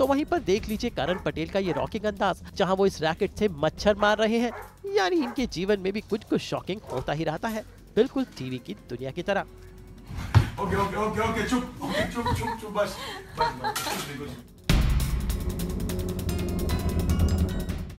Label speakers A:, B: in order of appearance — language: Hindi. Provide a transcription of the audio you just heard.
A: तो वहीं पर देख लीजिए करण पटेल का ये रॉकिंग अंदाज, जहाँ वो इस रैकेट से मच्छर मार रहे हैं। यानी इनके जीवन में भी कुछ कुछ शॉकिंग होता ही रहता है। बिल्कुल टीवी की दुनिया की तरह।
B: ओके ओके ओके ओके, चुप ओके, चुप चुप चुप, बस बस बस